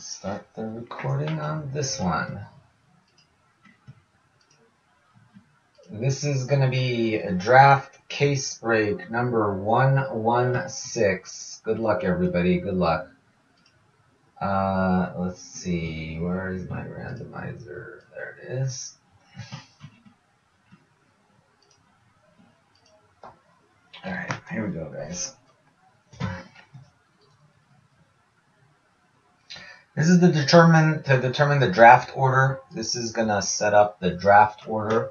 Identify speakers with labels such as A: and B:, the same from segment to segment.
A: start the recording on this one. This is going to be a draft case break number 116. Good luck, everybody. Good luck. Uh, let's see. Where is my randomizer? There it is. All right, here we go, guys. This is the determine to determine the draft order. This is gonna set up the draft order.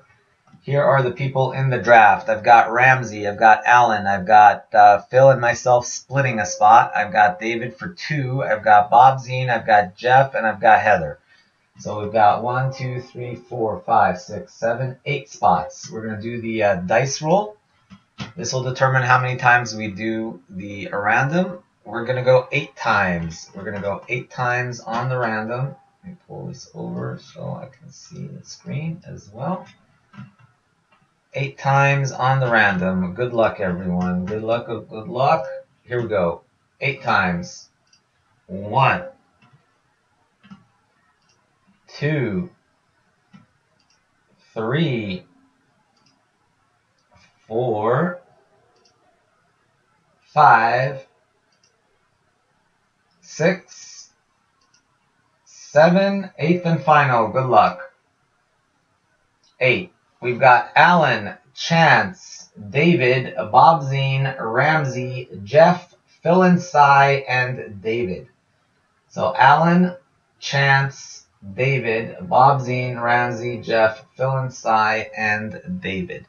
A: Here are the people in the draft. I've got Ramsey, I've got Allen, I've got uh, Phil and myself splitting a spot. I've got David for two. I've got Bob Zine, I've got Jeff, and I've got Heather. So we've got one, two, three, four, five, six, seven, eight spots. We're gonna do the uh, dice roll. This will determine how many times we do the random. We're going to go eight times. We're going to go eight times on the random. Let me pull this over so I can see the screen as well. Eight times on the random. Good luck, everyone. Good luck, good luck. Here we go. Eight times. One. Two. Three four, five, six, seven, eighth and final. Good luck. Eight. We've got Alan, Chance, David, Bob Zine, Ramsey, Jeff, Phil and Cy, and David. So Alan, Chance, David, Bob Zine, Ramsey, Jeff, Phil and Cy, and David.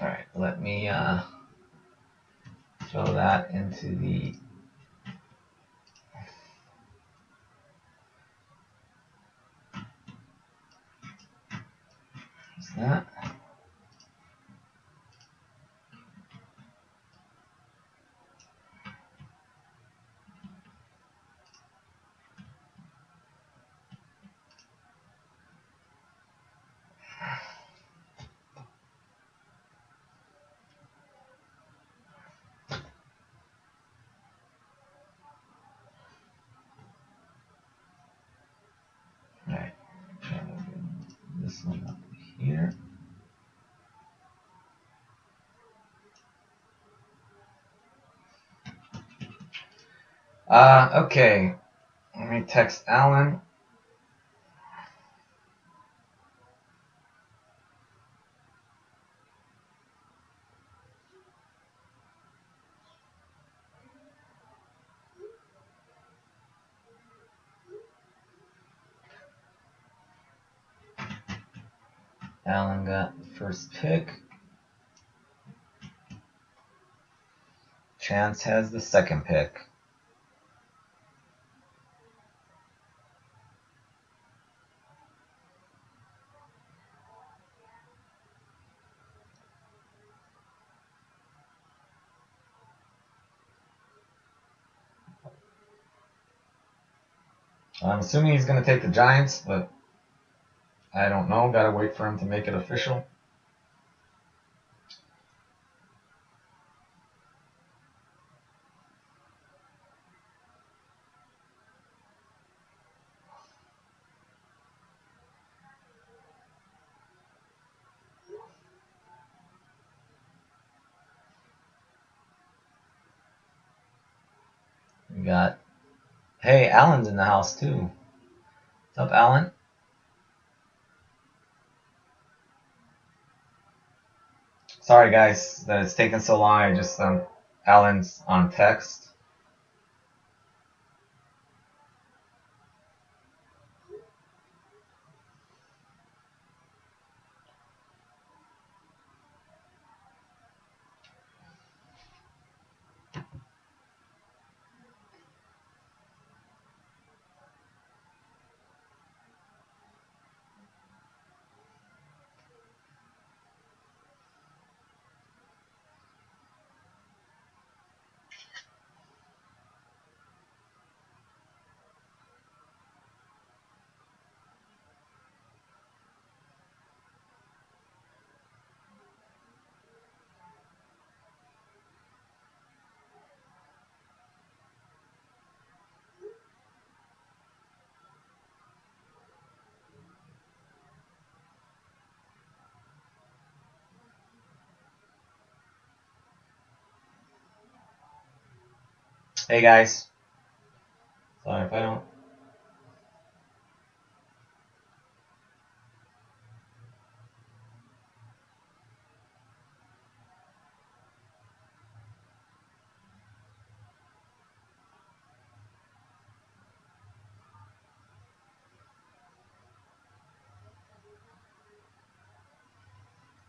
A: All right, let me uh, throw that into the that. This one up here. Uh, okay. Let me text Alan. Alan got the first pick. Chance has the second pick. I'm assuming he's going to take the Giants, but I don't know. Got to wait for him to make it official. We got, hey, Alan's in the house too. What's up, Alan? Sorry guys that it's taken so long. I just um Alan's on text. Hey guys. Sorry if I don't.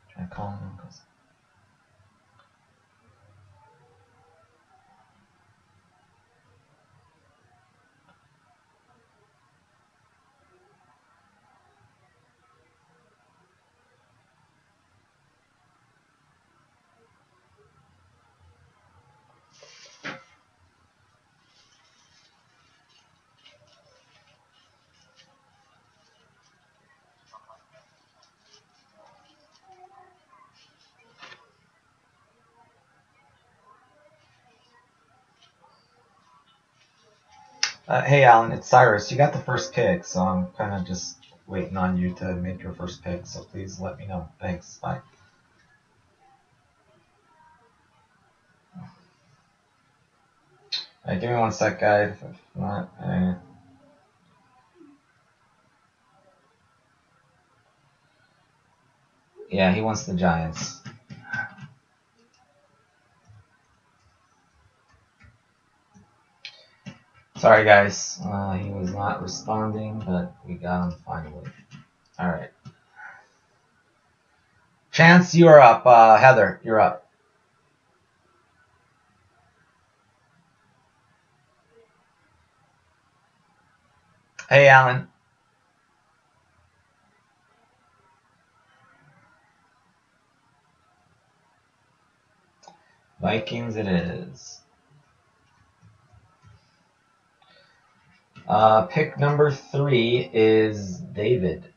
A: Try calling him 'cause- Uh, hey Alan, it's Cyrus. You got the first pick, so I'm kind of just waiting on you to make your first pick. So please let me know. Thanks. Bye. Alright, give me one sec, guys. If not, yeah, he wants the Giants. Sorry, guys. Uh, he was not responding, but we got him finally. All right. Chance, you are up. Uh, Heather, you're up. Hey, Alan. Vikings it is. Uh, pick number three is David.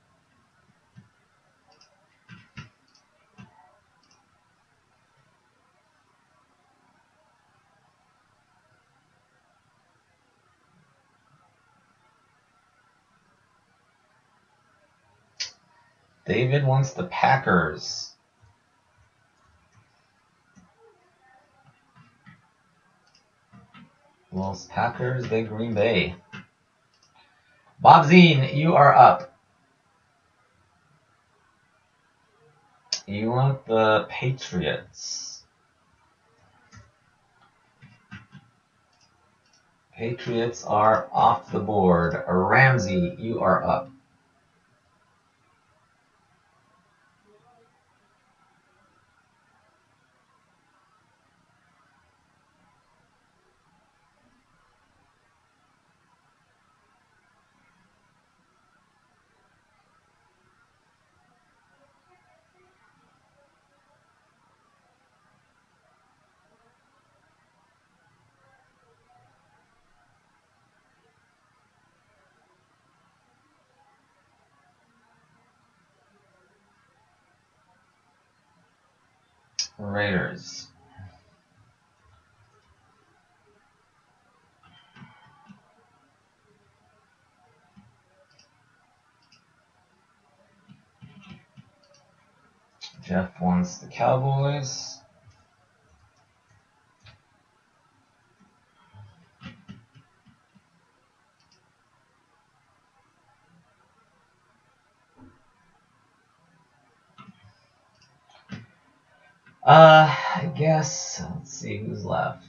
A: David wants the Packers. Los Packers de Green Bay. Bob Zine, you are up. You want the Patriots. Patriots are off the board. Ramsey, you are up. Raiders. Wants the Cowboys. Uh, I guess let's see who's left.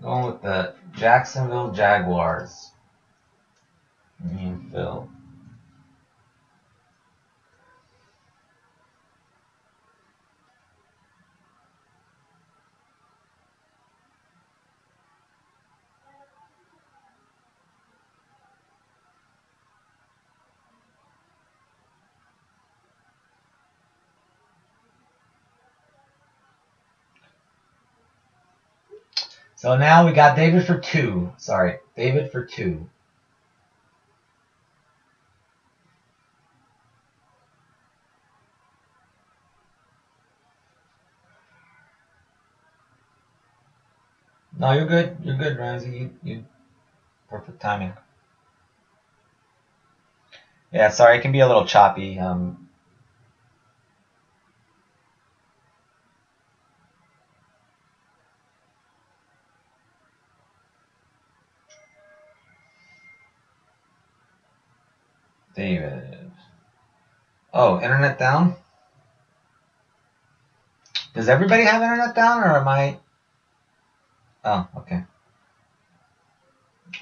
A: Going with the Jacksonville Jaguars. Me and Phil. So now we got David for two. Sorry, David for two. No, you're good. You're good, Ramsey. You, you perfect timing. Yeah, sorry, it can be a little choppy. Um, David. Oh, internet down? Does everybody have internet down or am I? Oh, okay.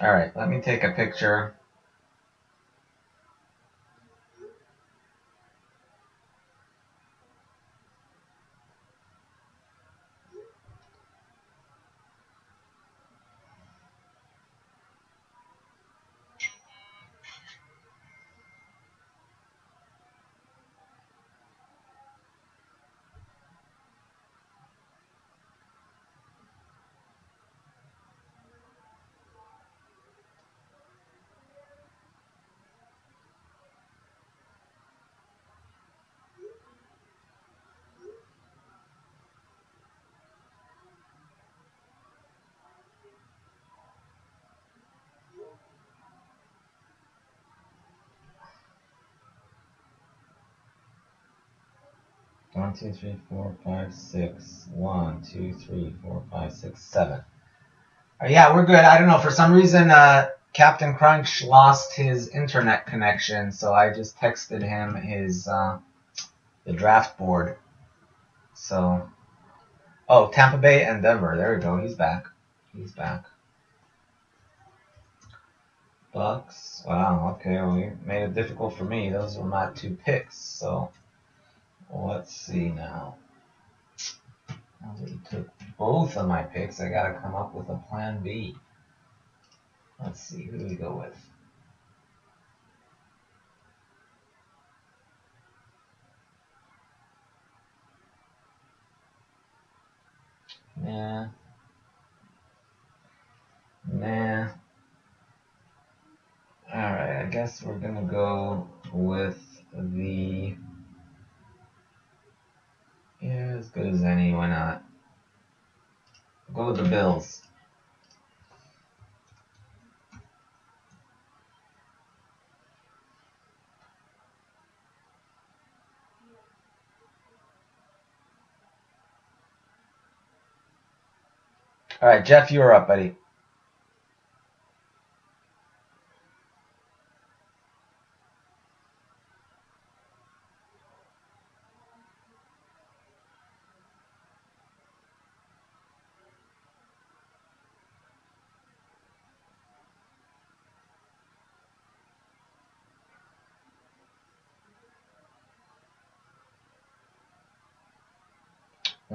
A: All right, let me take a picture. One, two, three, four, five, six. One, two, three, four, five, six, seven. Uh, yeah, we're good. I don't know. For some reason, uh, Captain Crunch lost his internet connection, so I just texted him his uh, the draft board. So, oh, Tampa Bay and Denver. There we go. He's back. He's back. Bucks. Wow. Okay. Well, you made it difficult for me. Those were my two picks. So. Let's see now. Now that you took both of my picks, I gotta come up with a plan B. Let's see, who do we go with? Nah. Nah. Alright, I guess we're gonna go with the yeah, as good as any. Why not? Go with the Bills. All right, Jeff, you're up, buddy.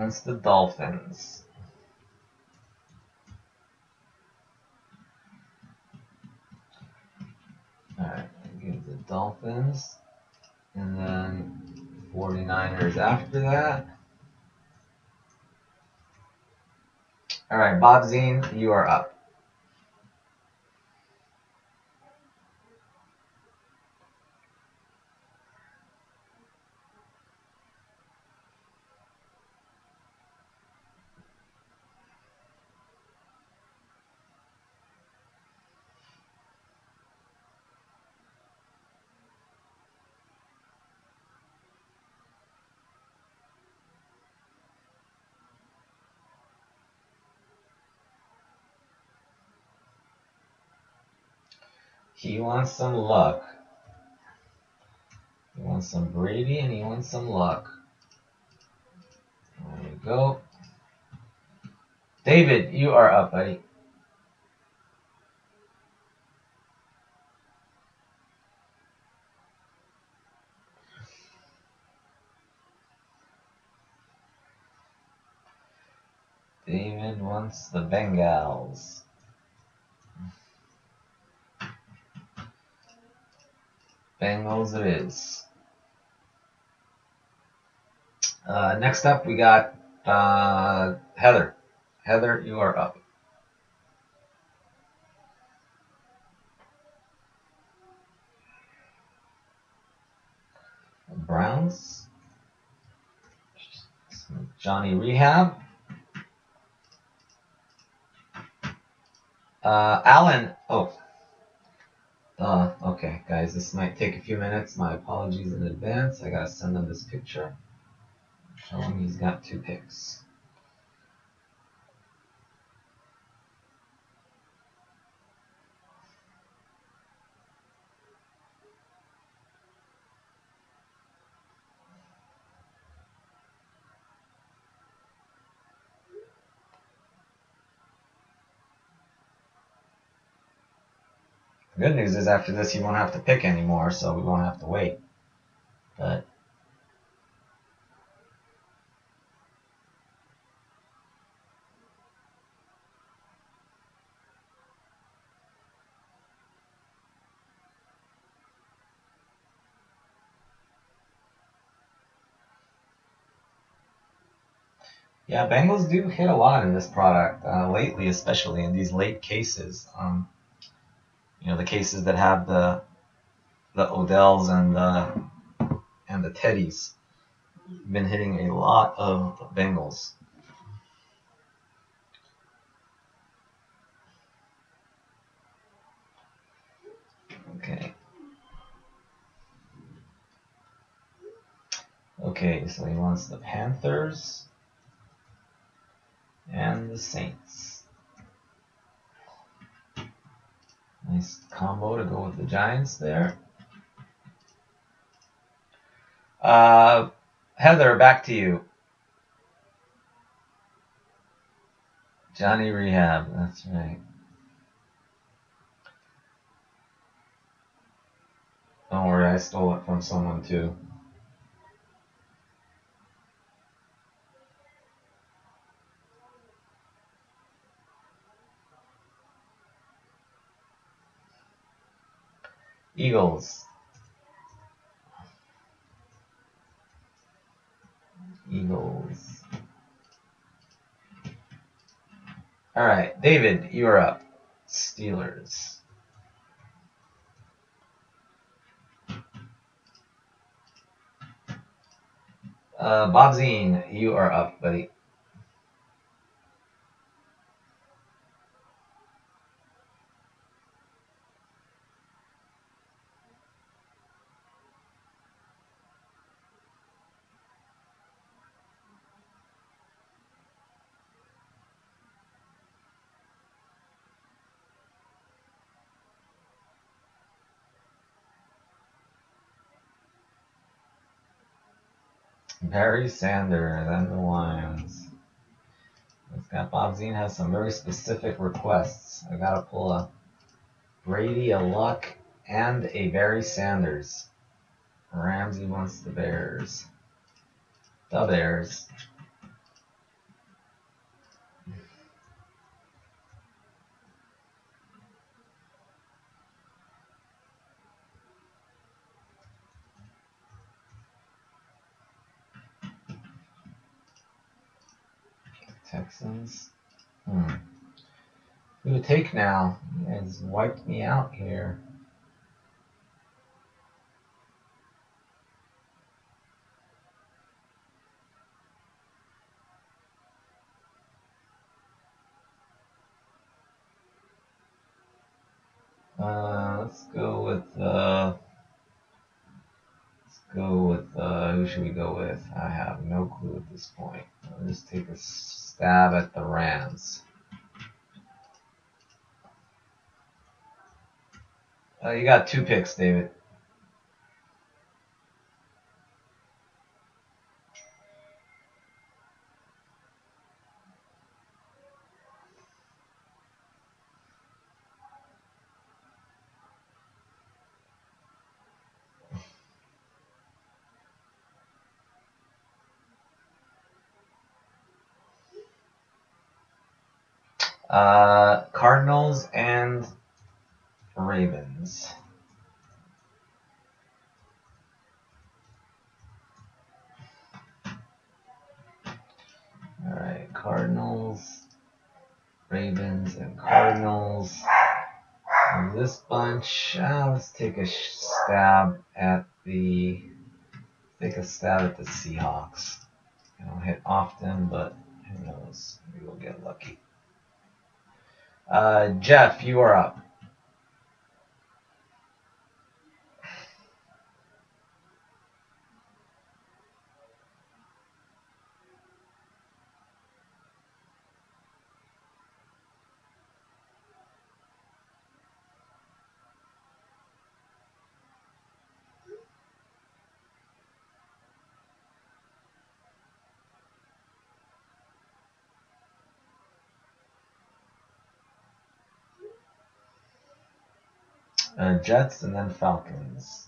A: That's the Dolphins. Alright, give the Dolphins. And then 49ers after that. Alright, Bob Zine, you are up. He wants some luck. He wants some Brady and he wants some luck. There you go. David, you are up, buddy. David wants the Bengals. Bengals it is. Uh, next up, we got uh, Heather. Heather, you are up. Browns. Johnny Rehab. Uh, Alan. Oh, uh, okay, guys, this might take a few minutes. My apologies in advance. I gotta send him this picture. Show him he's got two picks. Good news is after this you won't have to pick anymore, so we won't have to wait. But Yeah, Bengals do hit a lot in this product uh, lately, especially in these late cases. Um, you know, the cases that have the the Odells and the and the Teddies been hitting a lot of Bengals. Okay. Okay, so he wants the Panthers and the Saints. Nice combo to go with the Giants there. Uh, Heather, back to you. Johnny Rehab, that's right. Don't worry, I stole it from someone too. Eagles. Eagles. All right, David, you're up. Steelers. Uh, Bob Zine, you are up, buddy. Barry Sanders and the Lions. It's got Bob Zine has some very specific requests. I gotta pull a Brady, a Luck, and a Barry Sanders. Ramsey wants the Bears. The Bears. Texans. Hmm. Who to take now? Guys wiped me out here. Uh, let's go with uh, go with uh, who should we go with? I have no clue at this point. I'll just take a stab at the Rams. Uh, you got two picks, David. Uh, Cardinals and Ravens. All right, Cardinals, Ravens, and Cardinals. And this bunch, uh, let's take a stab at the take a stab at the Seahawks. I don't hit often, but who knows? Maybe we'll get lucky. Uh, Jeff, you are up. Jets, and then Falcons.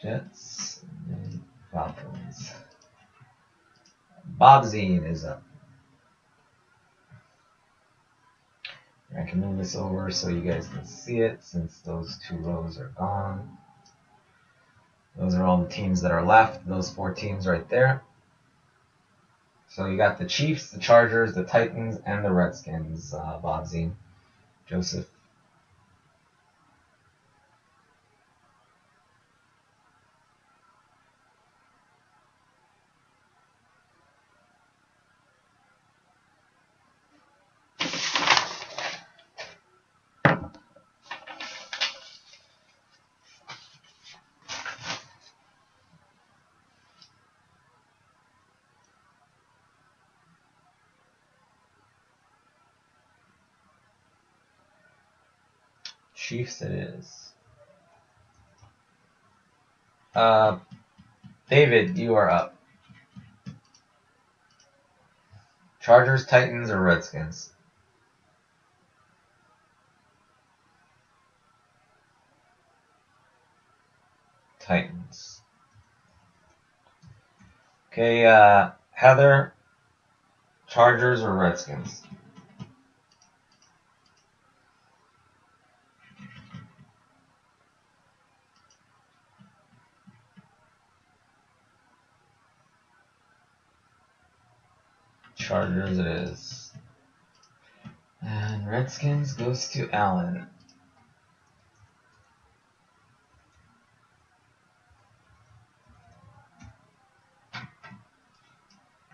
A: Jets and Falcons. Bob Zine is up. I can move this over so you guys can see it since those two rows are gone. Those are all the teams that are left, those four teams right there. So you got the Chiefs, the Chargers, the Titans, and the Redskins, uh, Bob Zine. Joseph Chiefs it is. Uh, David, you are up. Chargers, Titans, or Redskins? Titans. Okay, uh, Heather, Chargers, or Redskins? Chargers it is. And Redskins goes to Allen.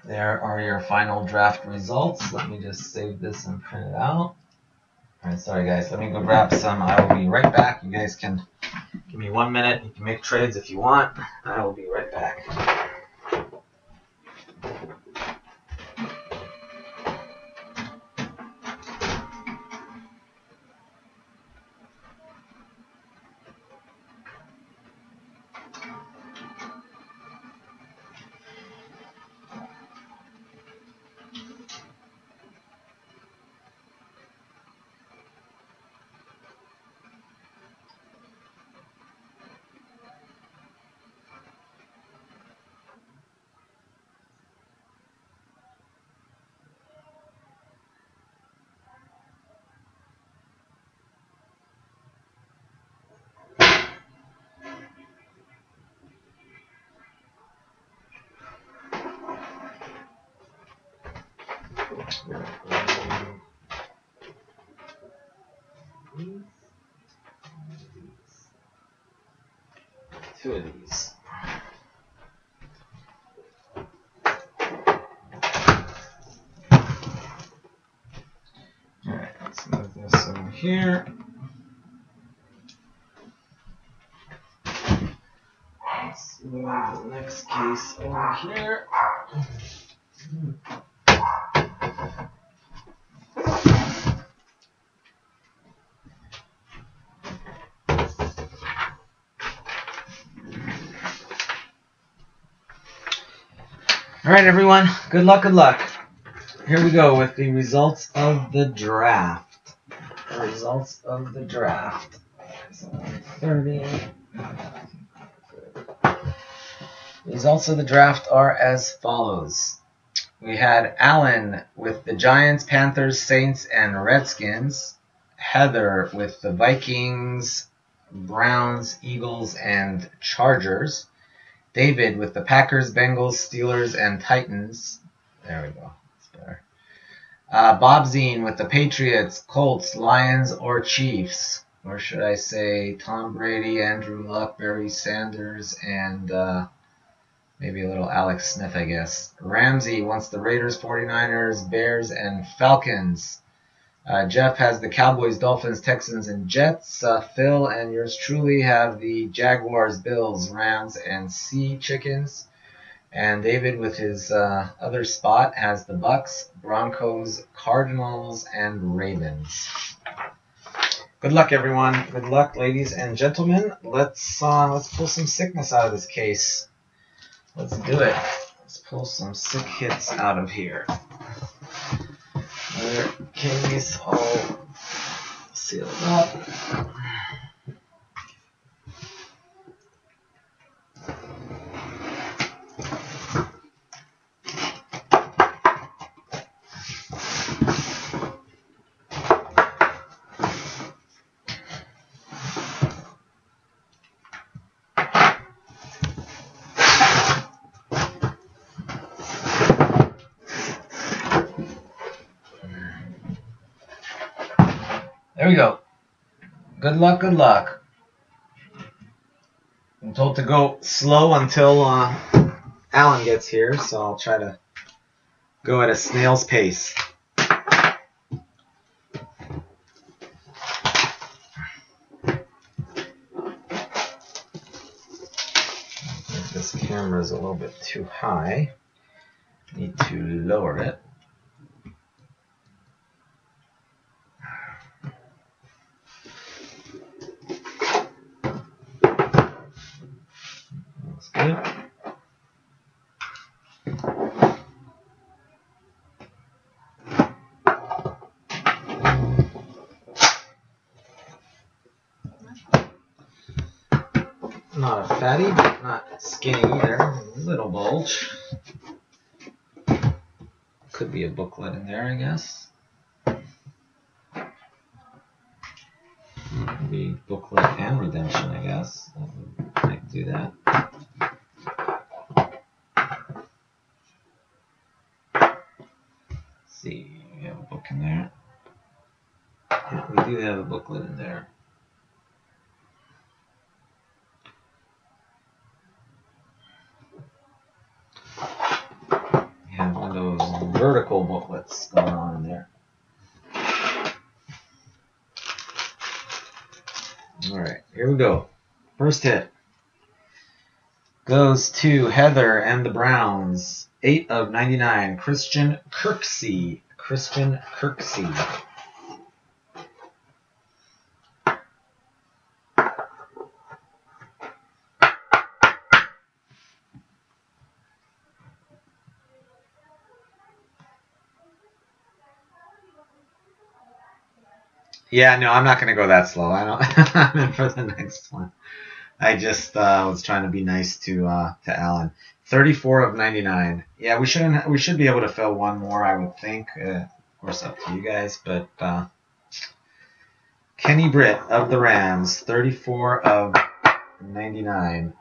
A: There are your final draft results. Let me just save this and print it out. Alright, sorry guys, let me go grab some. I will be right back. You guys can give me one minute. You can make trades if you want. I will be right back. Two of these. Alright, let's move this over here. Let's move the next case over here. All right, everyone. Good luck. Good luck. Here we go with the results of the draft. The results of the draft. So 30. Results of the draft are as follows. We had Allen with the Giants, Panthers, Saints, and Redskins. Heather with the Vikings, Browns, Eagles, and Chargers. David with the Packers, Bengals, Steelers, and Titans. There we go. That's better. Uh, Bob Zine with the Patriots, Colts, Lions, or Chiefs. Or should I say Tom Brady, Andrew Luck, Barry Sanders, and uh, maybe a little Alex Smith, I guess. Ramsey wants the Raiders, 49ers, Bears, and Falcons. Uh, Jeff has the Cowboys, Dolphins, Texans, and Jets. Uh, Phil and yours truly have the Jaguars, Bills, Rams, and Sea Chickens. And David, with his uh, other spot, has the Bucks, Broncos, Cardinals, and Ravens. Good luck, everyone. Good luck, ladies and gentlemen. Let's uh, let's pull some sickness out of this case. Let's do it. Let's pull some sick hits out of here. Their case all sealed up. There we go. Good luck, good luck. I'm told to go slow until uh, Alan gets here, so I'll try to go at a snail's pace. This camera is a little bit too high. Need to lower it. Good. Not a fatty, but not skinny either. A little bulge. Could be a booklet in there, I guess. Could be booklet and redemption, I guess. I could do that. Let's see, we have a book in there. Yeah, we do have a booklet in there. We have one of those vertical booklets going on in there. Alright, here we go. First hit goes to Heather and the Browns. 8 of 99. Christian Kirksey. Christian Kirksey. Yeah, no, I'm not going to go that slow. I don't. I'm in for the next one. I just uh, was trying to be nice to uh, to Alan. 34 of 99. Yeah, we shouldn't. We should be able to fill one more, I would think. Uh, of course, up to you guys, but uh, Kenny Britt of the Rams, 34 of 99.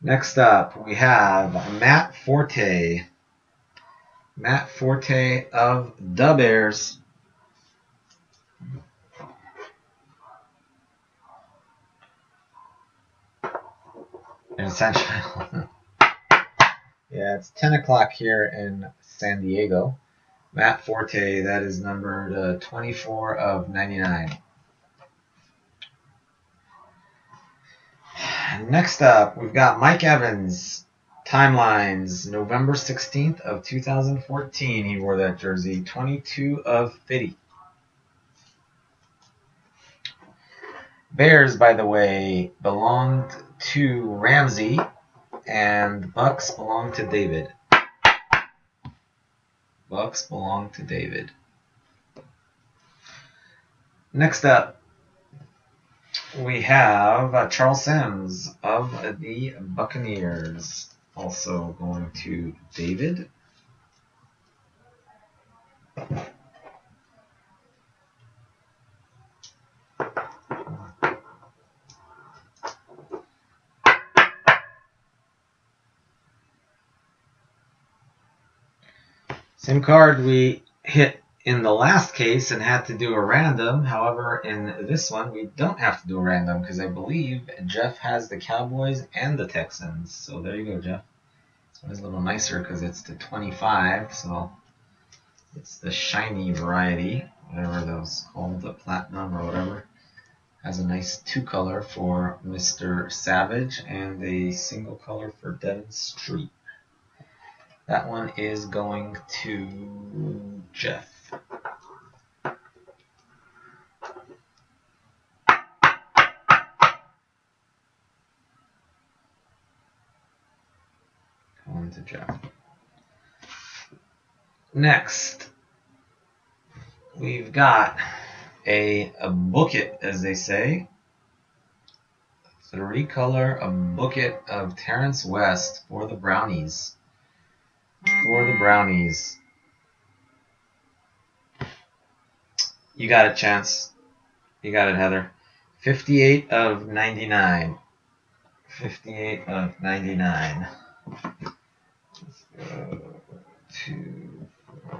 A: Next up, we have Matt Forte. Matt Forte of the Bears. And essentially, yeah, it's 10 o'clock here in San Diego. Matt Forte, that is numbered uh, 24 of 99. Next up, we've got Mike Evans. Timelines, November 16th of 2014. He wore that jersey. 22 of 50. Bears, by the way, belonged to Ramsey, and the Bucks belong to David. Bucks belong to David. Next up, we have uh, Charles Sims of the Buccaneers, also going to David. Same card we hit in the last case and had to do a random. However, in this one, we don't have to do a random because I believe Jeff has the Cowboys and the Texans. So there you go, Jeff. This one is a little nicer because it's the 25. So it's the shiny variety, whatever those called, the platinum or whatever. Has a nice two color for Mr. Savage and a single color for Devin Street. That one is going to Jeff. into draft. Next, we've got a, a bucket, as they say. Three color, a bucket of Terrence West for the Brownies. For the Brownies. You got a chance. You got it, Heather. 58 of 99. 58 of 99. Let's go to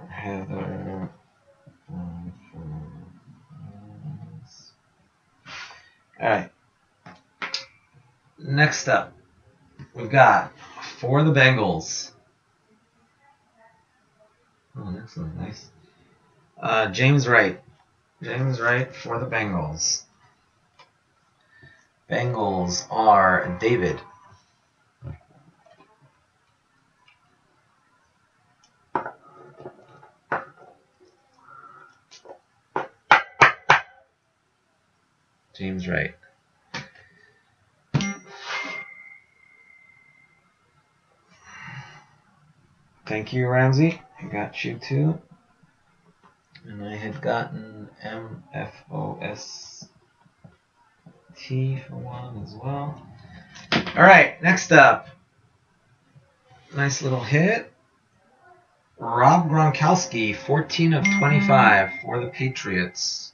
A: Heather. All right. Next up, we've got for the Bengals. Oh, excellent. nice. Uh, James Wright. James Wright for the Bengals. Bengals are David. James Wright. Thank you, Ramsey. I got you too. And I had gotten MFOST for one as well. All right, next up. Nice little hit. Rob Gronkowski, 14 of mm-hmm. 25 for the Patriots.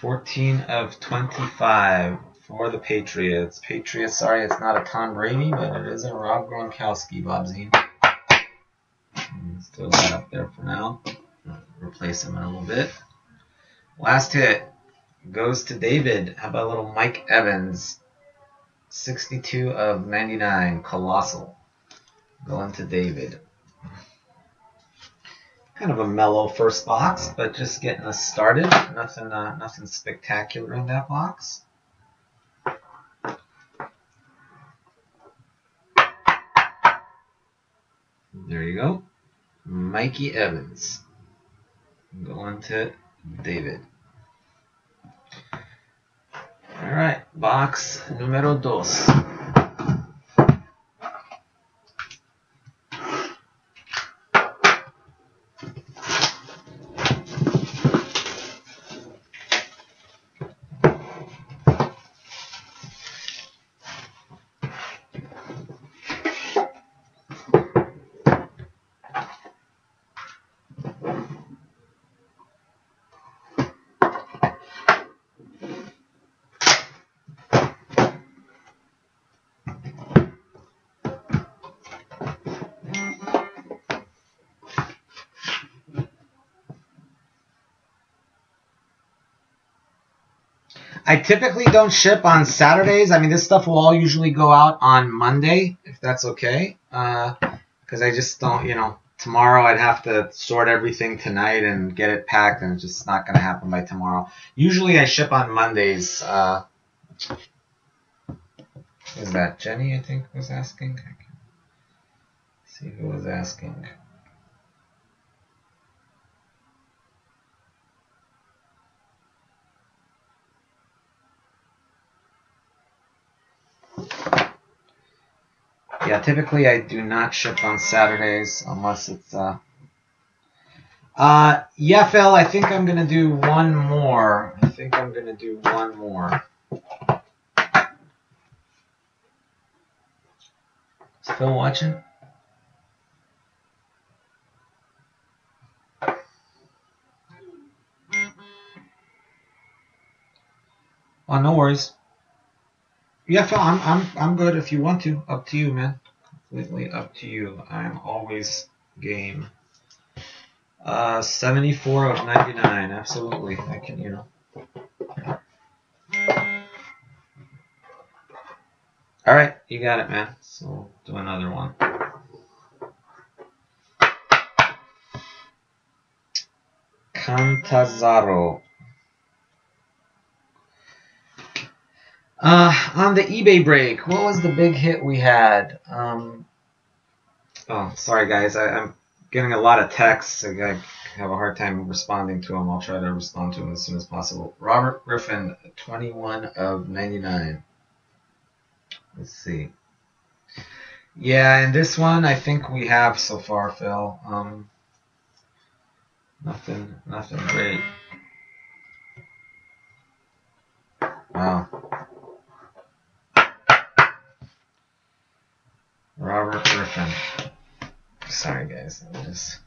A: Fourteen of twenty-five for the Patriots. Patriots, sorry, it's not a Tom Brady, but it is a Rob Gronkowski, Bob Zine. Throw that up there for now. Replace him in a little bit. Last hit goes to David. How about a little Mike Evans? 62 of 99. Colossal. Going to David. Kind of a mellow first box, but just getting us started. Nothing, uh, nothing spectacular in that box. There you go. Mikey Evans. Going to David. All right, box numero dos. I typically don't ship on Saturdays. I mean, this stuff will all usually go out on Monday, if that's okay. Because uh, I just don't, you know, tomorrow I'd have to sort everything tonight and get it packed, and it's just not going to happen by tomorrow. Usually I ship on Mondays. Uh, is that Jenny, I think, was asking? see who was asking. Yeah, typically I do not ship on Saturdays unless it's uh uh yeah Phil, I think I'm gonna do one more. I think I'm gonna do one more. Phil watching? Oh, no worries. Yeah, Phil, I'm I'm I'm good if you want to. Up to you, man. Completely up to you. I'm always game. Uh, 74 of 99. Absolutely, I can. You know. All right, you got it, man. So do another one. Cantazaro. Uh, on the eBay break, what was the big hit we had? Um, oh, sorry guys, I, am getting a lot of texts. I have a hard time responding to them. I'll try to respond to them as soon as possible. Robert Griffin, 21 of 99. Let's see. Yeah, and this one, I think we have so far, Phil. Um, nothing, nothing great. Wow. Robert Griffin. Sorry, guys. I'm just.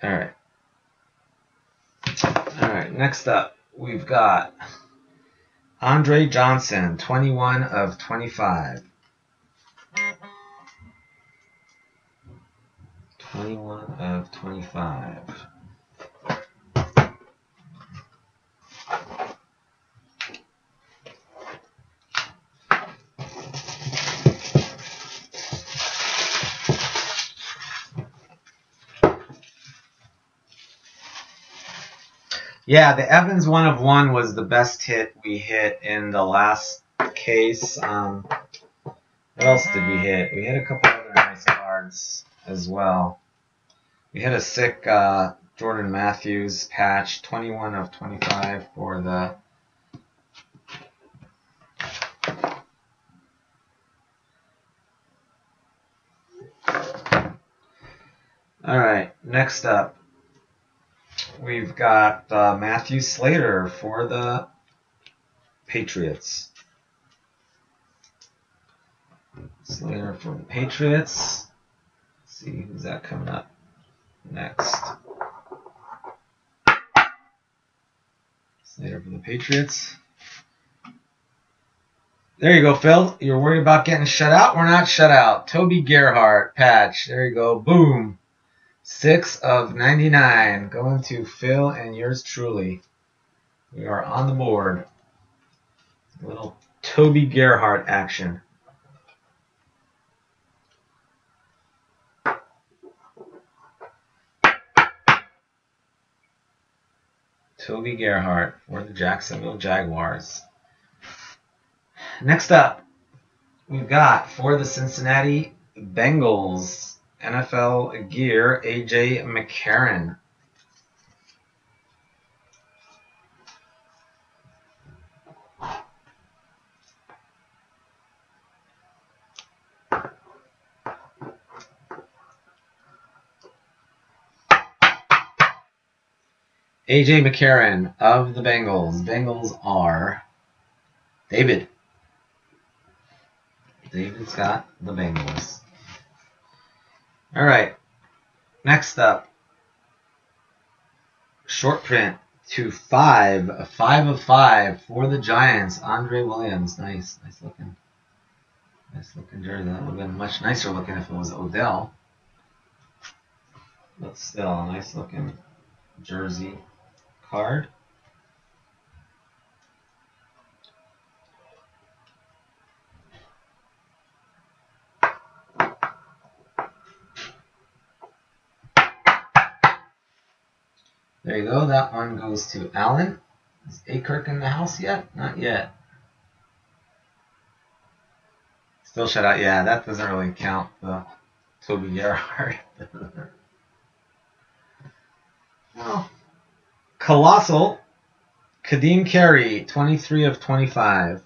A: All right. All right, next up, we've got Andre Johnson, 21 of 25. 21 of 25. Yeah, the Evans one of one was the best hit we hit in the last case. Um, what else did we hit? We hit a couple other nice cards as well. We hit a sick uh, Jordan Matthews patch, 21 of 25 for the All right, next up, we've got uh, Matthew Slater for the Patriots. Slater for the Patriots. Let's see who's that coming up next. Slater for the Patriots. There you go, Phil. You're worried about getting shut out? We're not shut out. Toby Gerhart patch. There you go. Boom. Six of 99 going to Phil and yours truly. We are on the board. A little Toby Gerhart action. Toby Gerhart for the Jacksonville Jaguars. Next up, we've got for the Cincinnati Bengals. NFL gear, AJ McCarron. AJ McCarron of the Bengals. Bengals are David. David's got the Bengals. All right. Next up, short print to five, a five of five for the Giants. Andre Williams, nice, nice looking, nice looking jersey. That would have been much nicer looking if it was Odell, but still a nice looking jersey card. There you go. That one goes to Alan. Is Akirk in the house yet? Not yet. Still shut out. Yeah, that doesn't really count the Toby Gerhart. well, Colossal. Kadeem Carey, 23 of 25.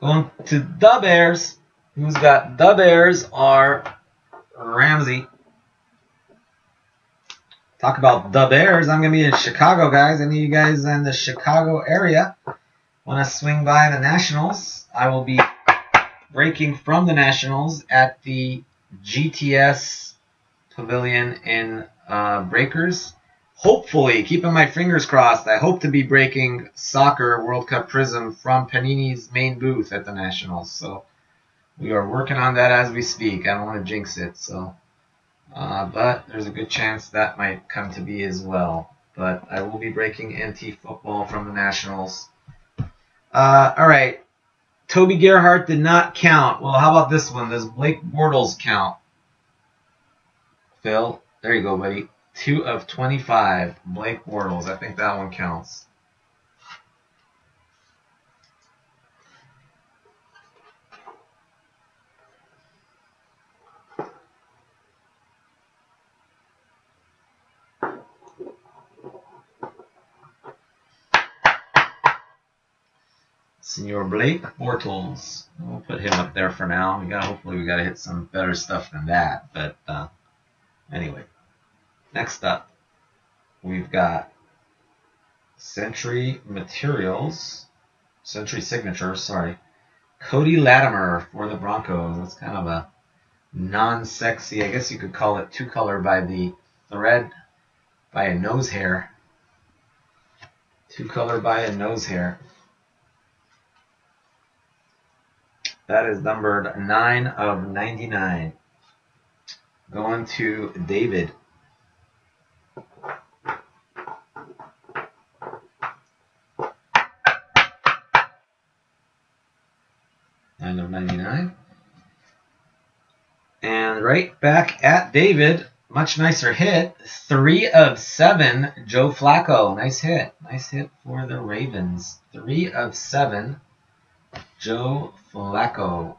A: Going to the Bears. Who's got the Bears are Ramsey. Talk about the Bears. I'm going to be in Chicago, guys. Any of you guys in the Chicago area want to swing by the Nationals? I will be breaking from the Nationals at the GTS Pavilion in uh, Breakers. Hopefully, keeping my fingers crossed, I hope to be breaking Soccer World Cup Prism from Panini's main booth at the Nationals. So we are working on that as we speak. I don't want to jinx it, so. Uh, but there's a good chance that might come to be as well. But I will be breaking NT football from the Nationals. Uh, all right. Toby Gerhart did not count. Well, how about this one? Does Blake Bortles count? Phil, there you go, buddy. Two of 25. Blake Bortles. I think that one counts. Senor Blake Bortles. We'll put him up there for now. We got hopefully we got to hit some better stuff than that. But uh, anyway, next up we've got Century Materials, Century Signature. Sorry, Cody Latimer for the Broncos. That's kind of a non-sexy. I guess you could call it two color by the thread by a nose hair. Two color by a nose hair. That is numbered 9 of 99. Going to David. Nine of 99. And right back at David, much nicer hit. Three of seven, Joe Flacco. Nice hit. Nice hit for the Ravens. Three of seven. Joe Flacco.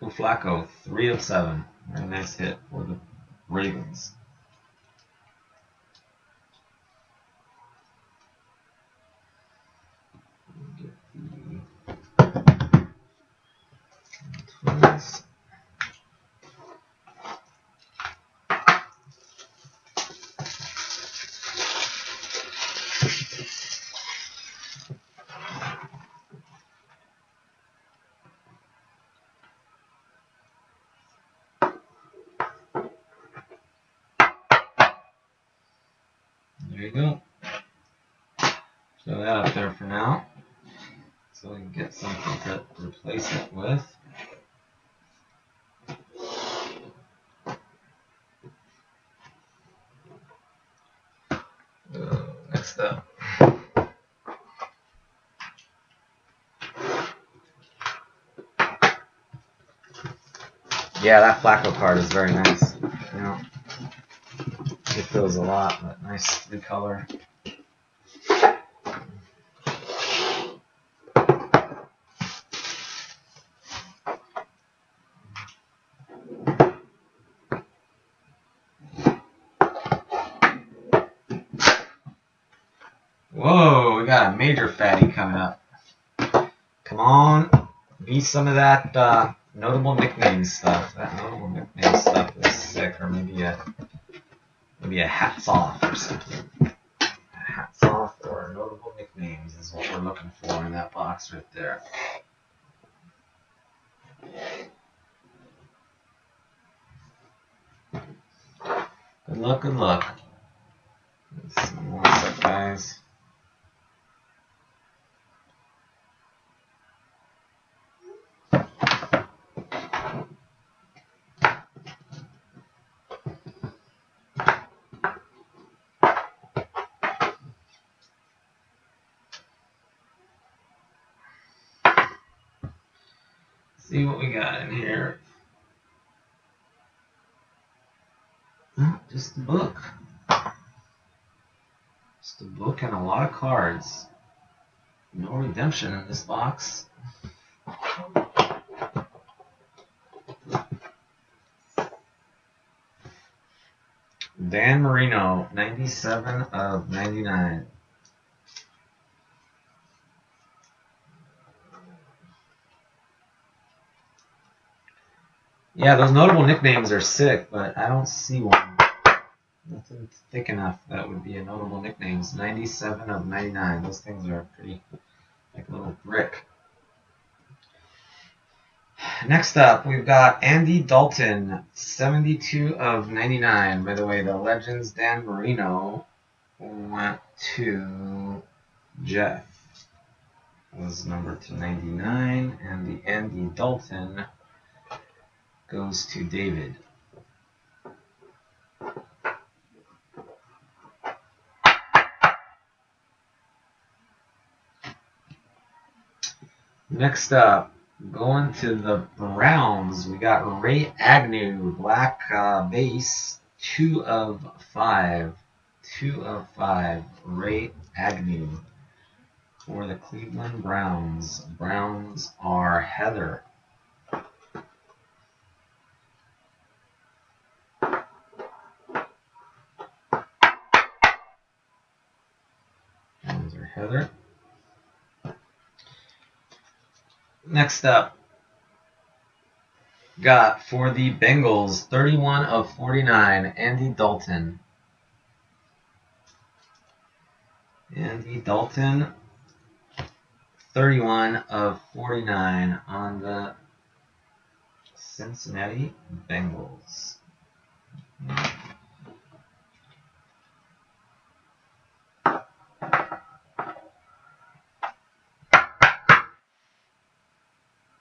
A: Joe Flacco, three of seven. Very nice hit for the Ravens. There you go. Show that up there for now. So we can get something to replace it with. Uh, next up. Yeah, that Flacco card is very nice. It feels a lot, but nice recolor. Whoa, we got a major fatty coming up. Come on, be some of that uh, notable nickname stuff. That notable nickname stuff is sick, or maybe a maybe hats off or something. A hats off or notable nicknames is what we're looking for in that box right there. Good luck, good luck. Let's see what's up, guys. see what we got in here. Oh, just the book. Just a book and a lot of cards. No redemption in this box. Dan Marino, 97 of 99. Yeah, those notable nicknames are sick, but I don't see one. Nothing thick enough that would be a notable nicknames. 97 of 99. Those things are Next up, we've got Andy Dalton, 72 of 99. By the way, the Legends Dan Marino went to Jeff. Was number to 99, and the Andy Dalton goes to David. Next up, going to the Browns, we got Ray Agnew, black uh, base, two of five. Two of five, Ray Agnew for the Cleveland Browns. Browns are Heather. Browns are Heather. Next up, got for the Bengals 31 of 49, Andy Dalton. Andy Dalton 31 of 49 on the Cincinnati Bengals.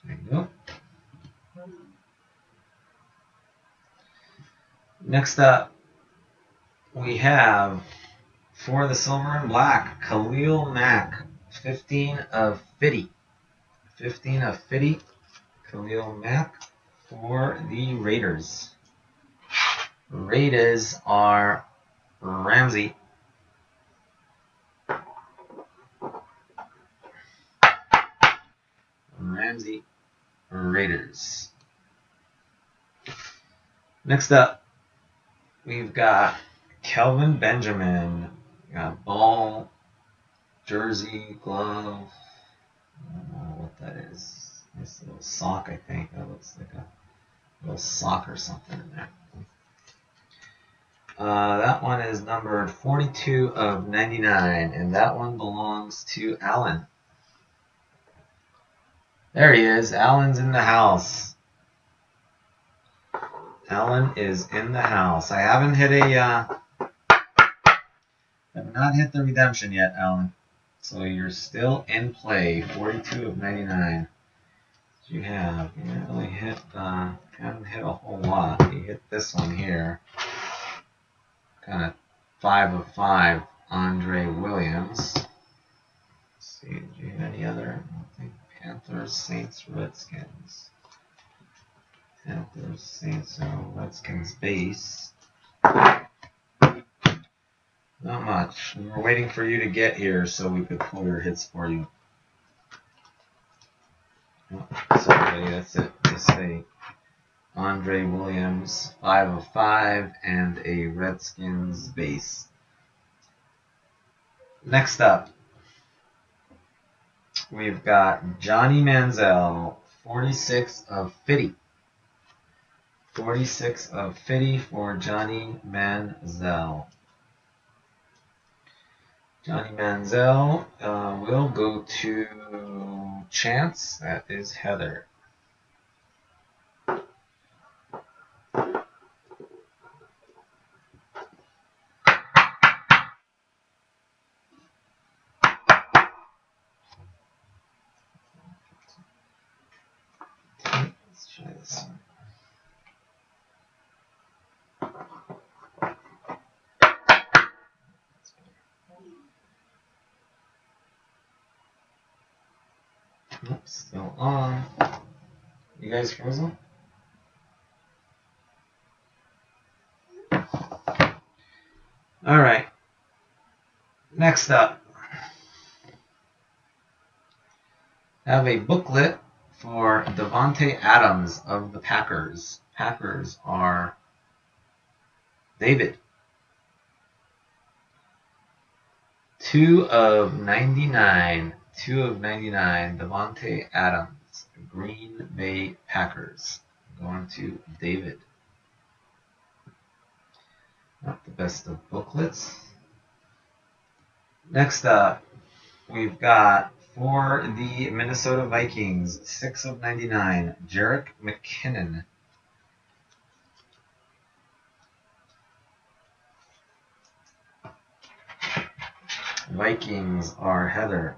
A: There you go. Next up, we have for the silver and black, Khalil Mack 15 of 50. 15 of 50. Khalil Mack for the Raiders. Raiders are Ramsey. Ramsey Raiders. Next up, we've got Kelvin Benjamin. Got ball jersey, glove. I don't know what that is. This little sock, I think. That looks like a little sock or something in there. Uh, that one is numbered 42 of 99, and that one belongs to Alan. There he is. Alan's in the house. Alan is in the house. I haven't hit a, uh, have not hit the redemption yet, Alan. So you're still in play, 42 of 99. You have, you didn't really hit, uh, haven't hit a whole lot. You hit this one here. Kind of 5 of 5, Andre Williams. Let's see, did you hit any other? I think Panthers, Saints, Redskins. Panthers, Saints, or Redskins base. Not much. We're waiting for you to get here so we could pull your hits for you. Oh, that's it. Just say Andre Williams, 5 of 5, and a Redskins base. Next up, we've got Johnny Manziel, 46 of 50. 46 of 50 for Johnny Manziel. Johnny Manziel uh, will go to Chance. That is Heather. Let's try this one. Oops, still on. You guys frozen? All right. Next up, I have a booklet for Davante Adams of the Packers. Packers are David. Two of 99. Two of 99. Davante Adams. Green Bay Packers. Going to David. Not the best of booklets. Next up, we've got for the Minnesota Vikings, 6 of 99, Jerick McKinnon. Vikings are Heather.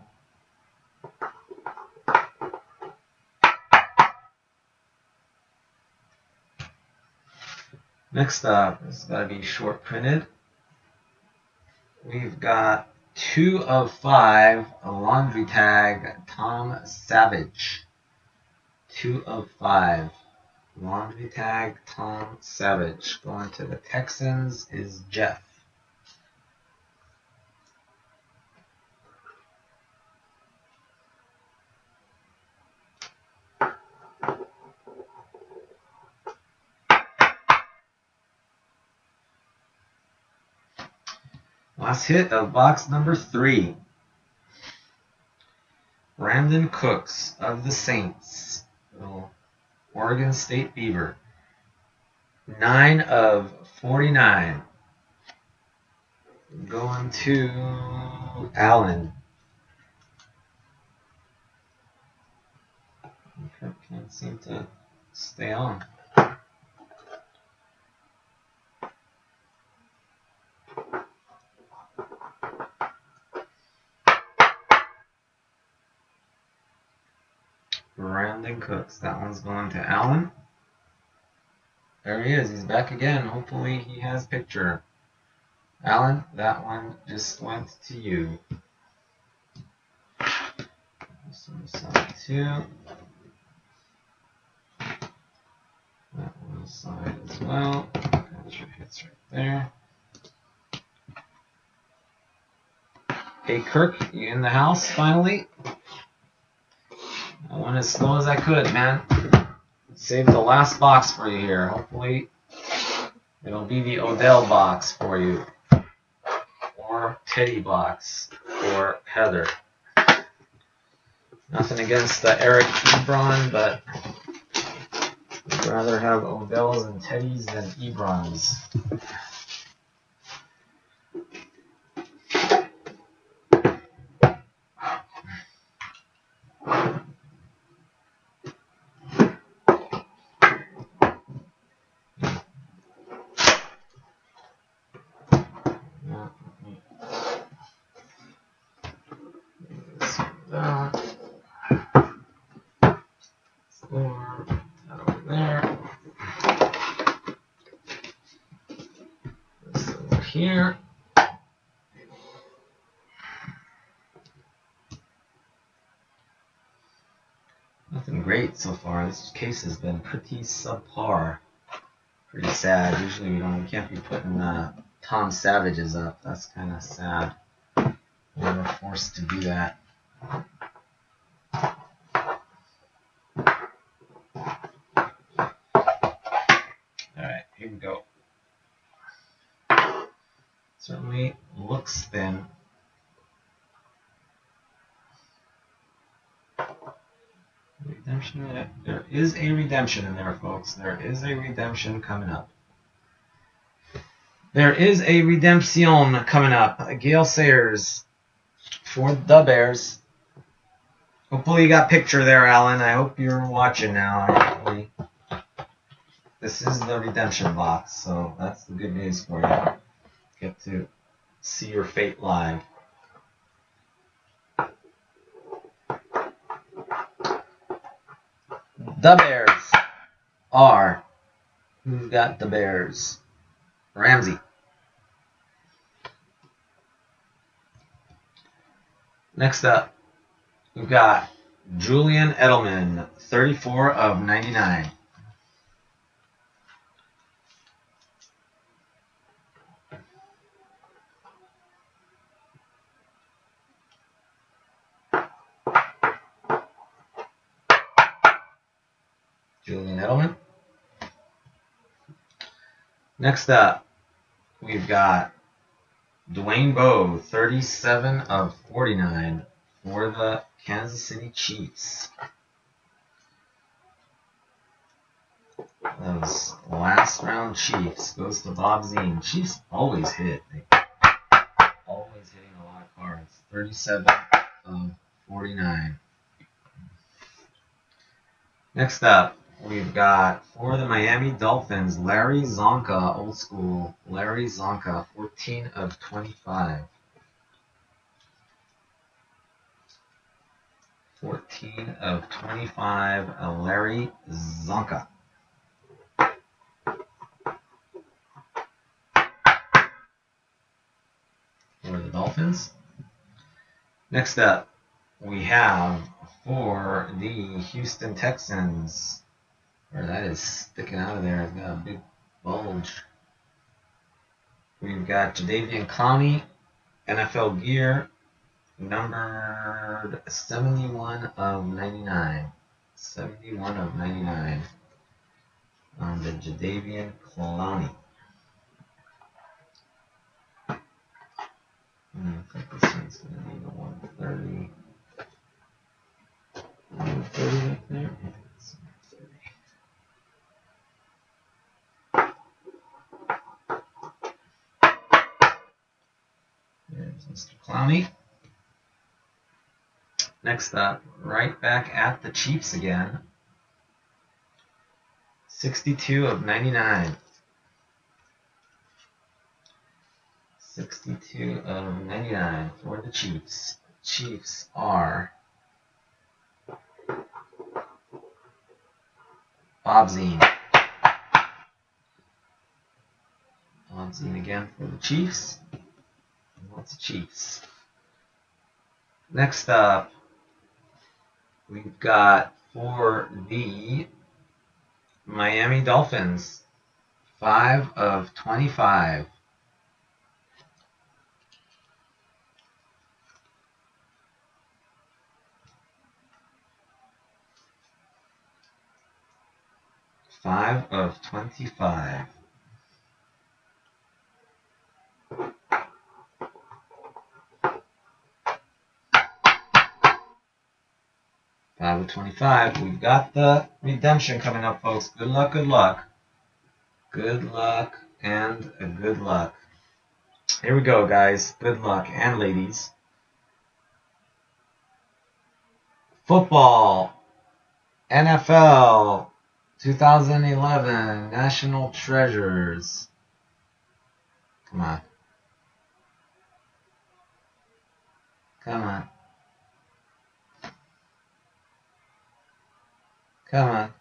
A: Next up, it's got to be short printed. We've got two of five, laundry tag, Tom Savage. Two of five. Laundry tag, Tom Savage. Going to the Texans is Jeff. Last hit of box number three. Brandin Cooks of the Saints. Oregon State Beaver. 9 of 49. Going to Allen. Can't seem to stay on. Brandin Cooks. That one's going to Allen. There he is. He's back again. Hopefully he has picture. Alan, that one just went to you. This one side two. That one side as well. Got your hits right there. Hey Kirk, you in the house finally? I went as slow as I could, man. Save the last box for you here. Hopefully, it'll be the Odell box for you. Or Teddy box for Heather. Nothing against the Eric Ebron, but I'd rather have Odells and Teddies than Ebrons. here. Nothing great so far. This case has been pretty subpar. Pretty sad. Usually we don't can't be putting uh, Tom Savages up. That's kind of sad. We were forced to do that. Alright, here we go certainly looks thin. Redemption, there is a redemption in there, folks. There is a redemption coming up. There is a redemption coming up. Gale Sayers for the Bears. Hopefully you got picture there, Alan. I hope you're watching now. This is the redemption box, so that's the good news for you get to see your fate live. The Bears are who's got the Bears? Ramsey. Next up, we've got Julian Edelman, 34 of 99. Julian Edelman. Next up, we've got Dwayne Bowe, 37 of 49 for the Kansas City Chiefs. Those last round Chiefs goes to Bob Zine. Chiefs always hit. They always hitting a lot of cards. 37 of 49. Next up, We've got for the Miami Dolphins, Larry Csonka, old school. Larry Csonka, 14 of 25. 14 of 25, uh, Larry Csonka. For the Dolphins. Next up, we have for the Houston Texans, that is sticking out of there. It's got a big bulge. We've got Jadeveon Clowney, NFL gear, numbered 71 of 99. 71 of 99 on the Jadeveon Clowney. Hmm, I think this one's going to be the 130. 130 up there? Clowney. Next up, right back at the Chiefs again. 62 of 99. 62 of 99 for the Chiefs. Chiefs are Bob Zine. Bob Zine again for the Chiefs. Of Chiefs. Next up, we've got for the Miami Dolphins, 5 of 25. Five of twenty-five. Five of twenty-five. We've got the redemption coming up, folks. Good luck, good luck. Good luck and a good luck. Here we go, guys. Good luck and ladies. Football. NFL 2011 National Treasures. Come on. Come on. Come on.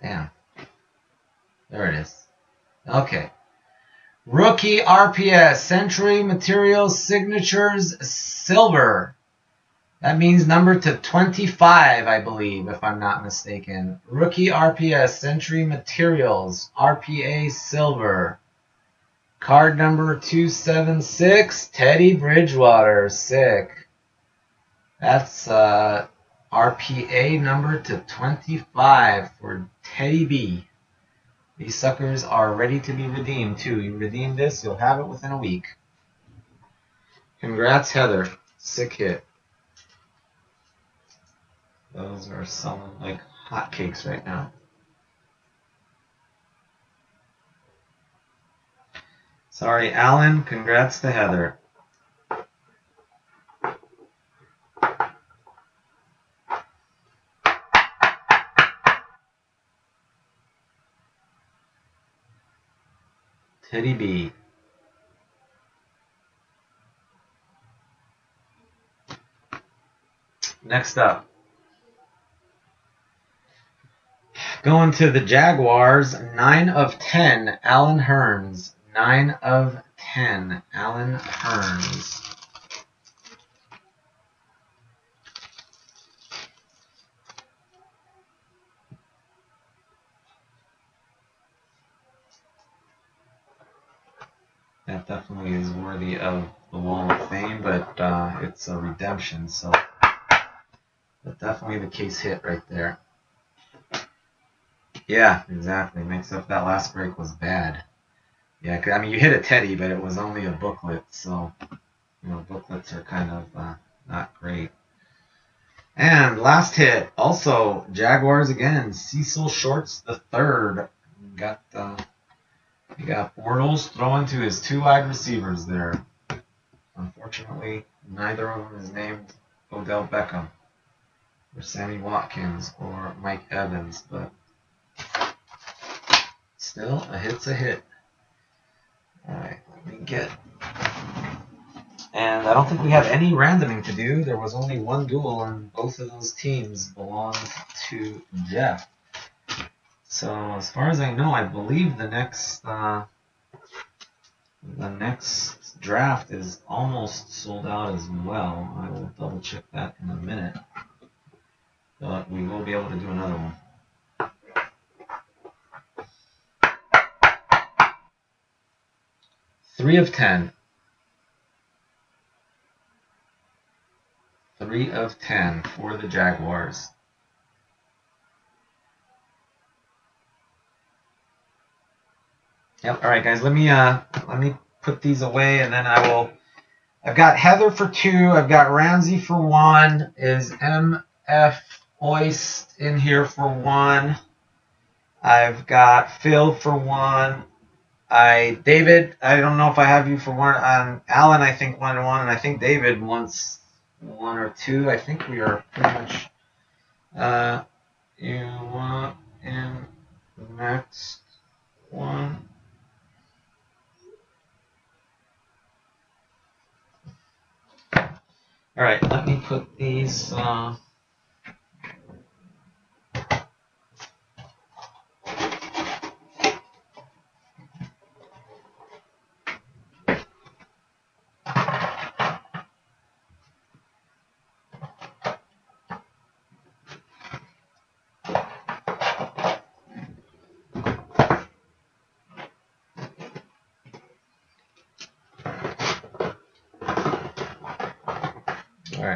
A: Damn. There it is. Okay. Rookie RPS Century Materials Signatures Silver. That means number to 25, I believe, if I'm not mistaken. Rookie RPS Century Materials RPA Silver. Card number 276, Teddy Bridgewater. Sick. That's uh, RPA number to 25 for Teddy B. These suckers are ready to be redeemed too. You redeem this, you'll have it within a week. Congrats, Heather. Sick hit. Those are selling like hotcakes right now. Sorry, Alan. Congrats to Heather. Teddy B. Next up. Going to the Jaguars, 9 of 10, Allen Hurns. 9 of 10, Allen Hurns. Definitely is worthy of the Wall of Fame, but uh, it's a redemption, so but definitely the case hit right there. Yeah, exactly. Makes up that last break was bad. Yeah, I mean, you hit a teddy, but it was only a booklet, so you know, booklets are kind of uh, not great. And last hit, also Jaguars again. Cecil Shorts the third got uh, he got Bortles throwing to his two wide receivers there. Unfortunately, neither of them is named Odell Beckham or Sammy Watkins or Mike Evans, but still a hit's a hit. Alright, let me get. And I don't think we have any randoming to do. There was only one duel, and both of those teams belonged to Jeff. So, as far as I know, I believe the next uh, The next draft is almost sold out as well. I will double check that in a minute. But we will be able to do another one. Three of ten. Three of ten for the Jaguars. Yep. All right, guys. Let me uh let me put these away, and then I will. I've got Heather for two. I've got Ramsey for one. Is MF Oist in here for one? I've got Phil for one. I David. I don't know if I have you for one. Um, Alan, I think one one, and I think David wants one or two. I think we are pretty much. Uh, you want in next one. All right, let me put these. Uh,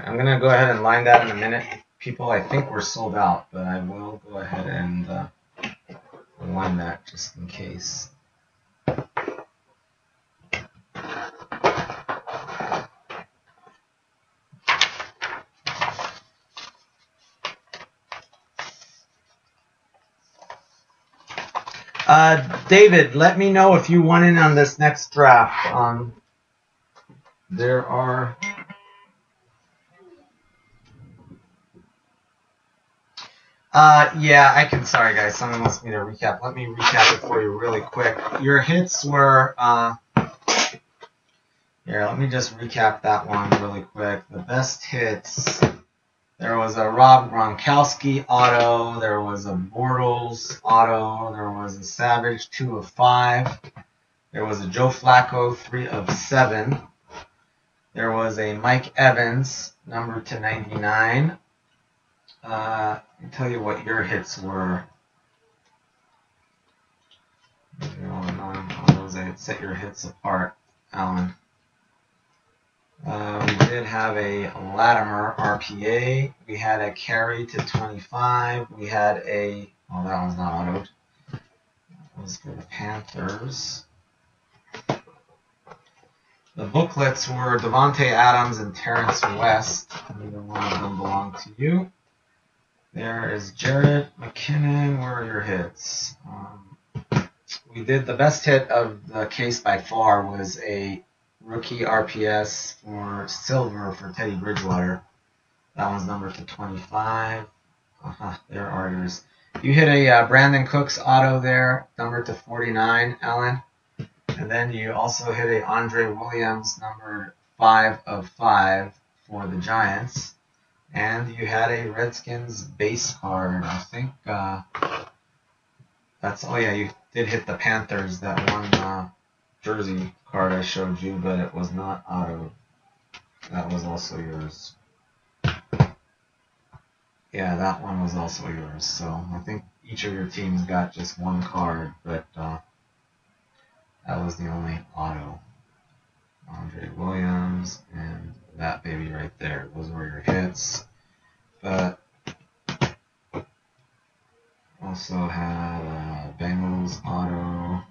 A: I'm gonna go ahead and line that in a minute. People, I think we're sold out, but I will go ahead and uh, line that just in case. Uh, David, let me know if you want in on this next draft. Um, there are. Uh, yeah, I can. Sorry, guys. Someone wants me to recap. Let me recap it for you really quick. Your hits were. Uh, here, let me just recap that one really quick. The best hits. There was a Rob Gronkowski auto. There was a Bortles auto. There was a Savage two of five. There was a Joe Flacco three of seven. There was a Mike Evans number to 99. Uh, I'll tell you what your hits were. I set your hits apart, Alan. Uh, we did have a Latimer RPA. We had a carry to 25. We had a, well, that one's not autoed. That was for the Panthers. The booklets were Davante Adams and Terrance West. Neither one of them belong to you. There is Jerick McKinnon. Where are your hits? Um, we did the best hit of the case by far was a rookie RPS for silver for Teddy Bridgewater. That one's numbered to 25. Uh-huh, there are yours. You hit a uh, Brandin Cooks auto there, numbered to 49, Alan. And then you also hit a Andre Williams, number 5 of 5 for the Giants. And you had a Redskins base card. I think uh, that's, oh yeah, you did hit the Panthers, that one uh, jersey card I showed you, but it was not auto. That was also yours. Yeah, that one was also yours. So I think each of your teams got just one card, but uh, that was the only auto. Andre Williams and that baby right there. Those were your hits. But also had uh, Bengals auto.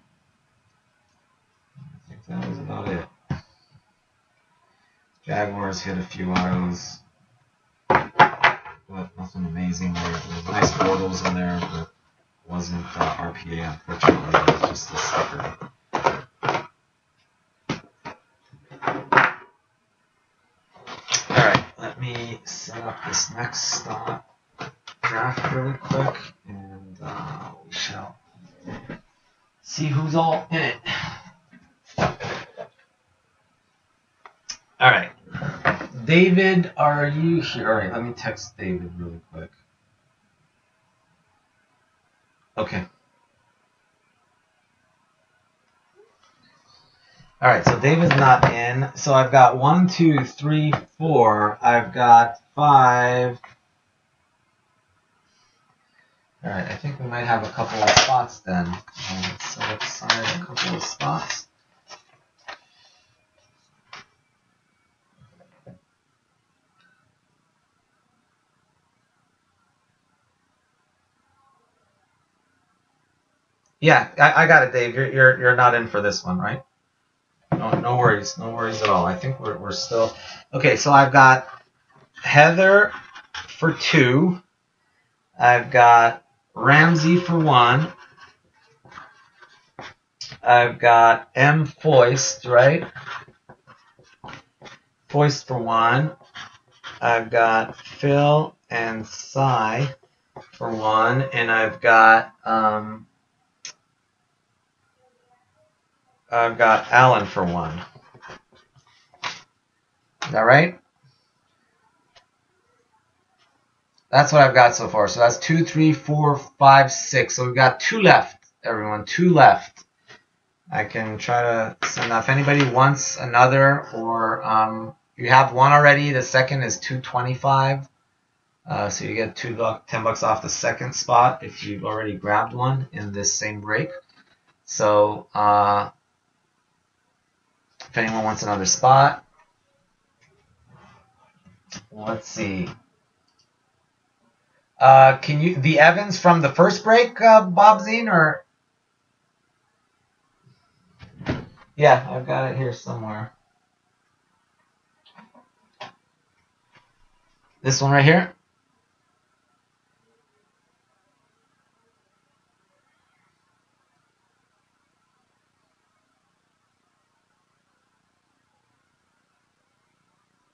A: I think that was about it. Jaguars hit a few autos, but nothing amazing there. There's nice Bortles in there, but wasn't uh, RPA unfortunately. It was just a sticker. Alright, let me set up this next stop draft really quick, and uh, we shall see who's all in it. Alright. David, are you here? Alright, let me text David really quick. Okay. All right, so David's not in. So I've got one, two, three, four. I've got five. All right, I think we might have a couple of spots then. Um, let's set aside a couple of spots. Yeah, I, I got it, Dave. You're, you're you're not in for this one, right? No, no worries, no worries at all. I think we're we're still okay. So I've got Heather for two. I've got Ramsey for one. I've got M Foist, right? Foist for one. I've got Phil and Cy for one, and I've got um, I've got Alan for one. Is that right? That's what I've got so far. So that's two, three, four, five, six. So we've got two left, everyone. Two left. I can try to send that. If anybody wants another, or um, you have one already, the second is 225. Uh, so you get two buck, 10 bucks off the second spot if you've already grabbed one in this same break. So uh, if anyone wants another spot, let's see. Uh, can you the Evans from the first break, uh, Bob Zine, or yeah, I've got it here somewhere. This one right here.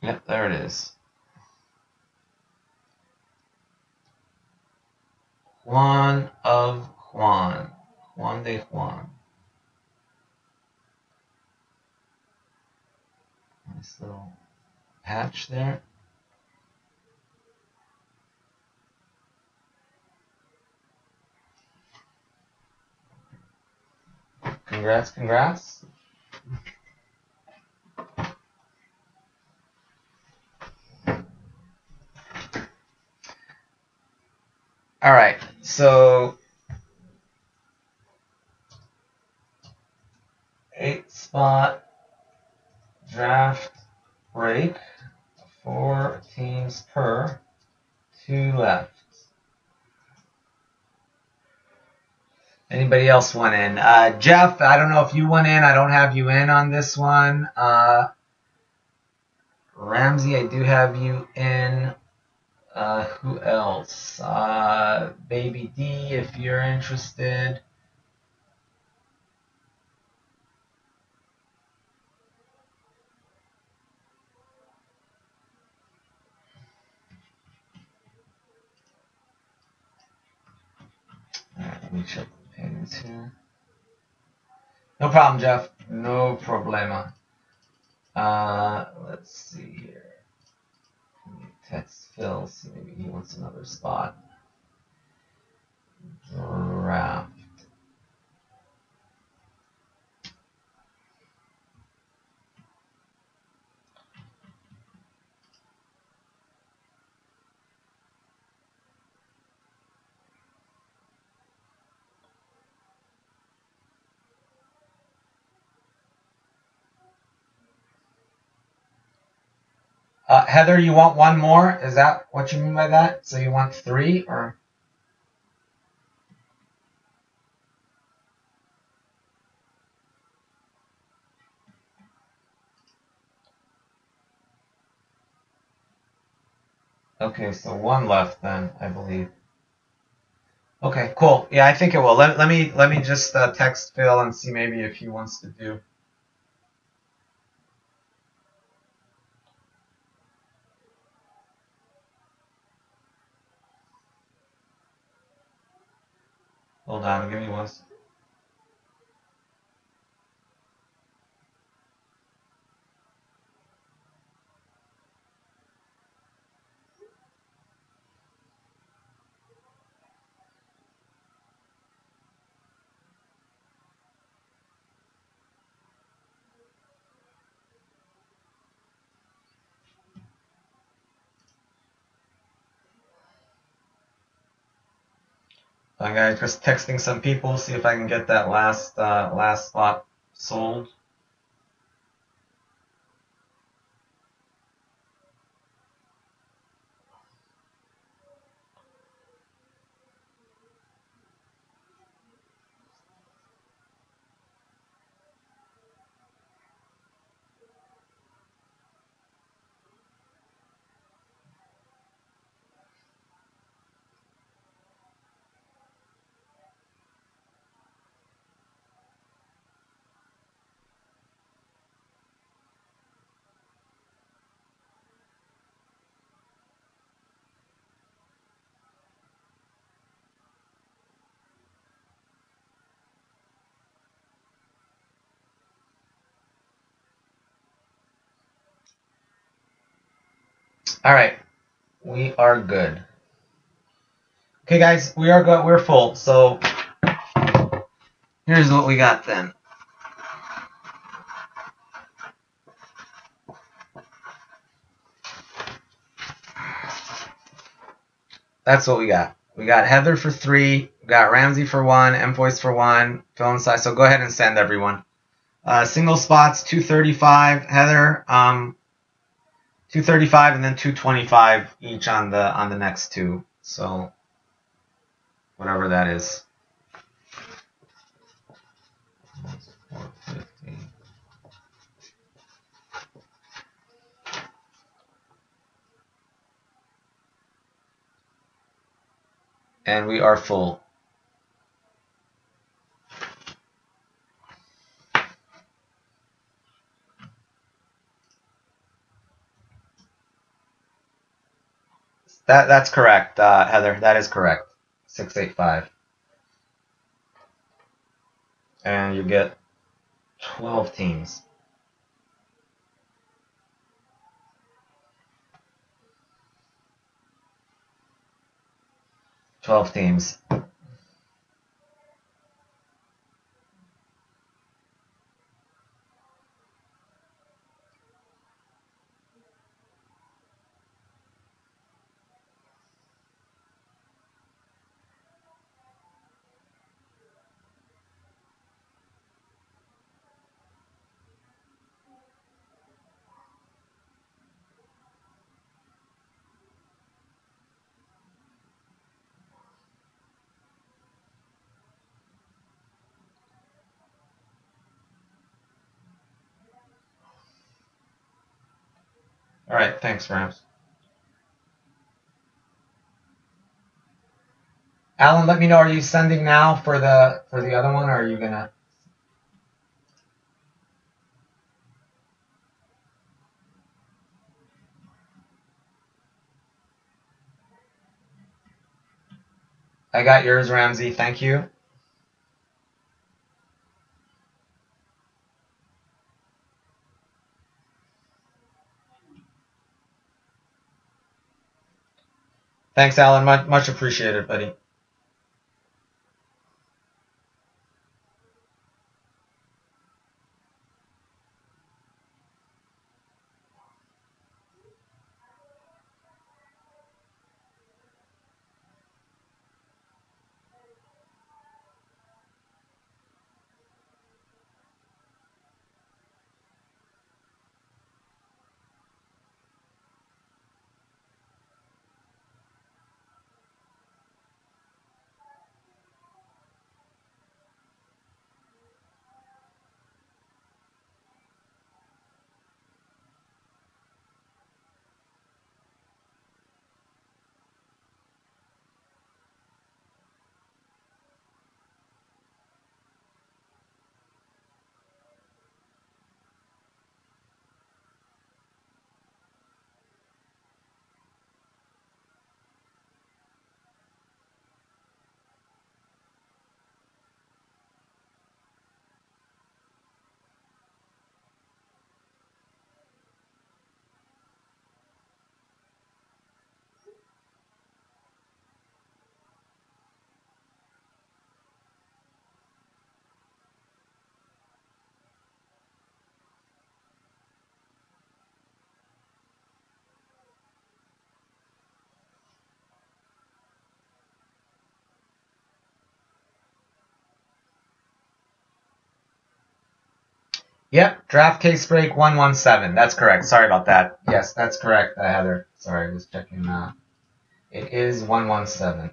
A: Yep, there it is. Juan of Juan. Juan de Juan. Nice little patch there. Congrats, congrats. All right, so eight spot draft break, four teams per, two left. Anybody else want in? Uh, Jeff, I don't know if you went in. I don't have you in on this one. Uh, Ramsey, I do have you in. Uh, who else? Uh, Baby D, if you're interested. Let me check the payments here. No problem, Jeff. No problema. Uh, let's see text Phil, see maybe he wants another spot. Draft. Uh, Heather, you want one more? Is that what you mean by that? So you want three or? Okay, so one left then, I believe. Okay, cool. Yeah, I think it will. Let, let me let me just uh, text Phil and see maybe if he wants to do. Hold on, give me one. S- Okay, just texting some people, see if I can get that last uh, last spot sold. All right, we are good. Okay, guys, we are good. We're full. So here's what we got then. That's what we got. We got Heather for three. We got Ramsey for one. M Voice for one. Phil and size. So go ahead and send everyone. Uh, single spots 235. Heather. Um, 235 and then 225 each on the on the next two. So whatever that is. And we are full. That that's correct, uh, Heather. That is correct. Six eight five, and you get twelve teams. Twelve teams. Right, thanks, Rams. Alan, let me know. Are you sending now for the for the other one, or are you gonna? I got yours, Ramsey. Thank you. Thanks, Alan. Much, much appreciated, buddy. Yep, draft case break 117. That's correct. Sorry about that. Yes, that's correct, uh, Heather. Sorry, I was checking that. It is 117.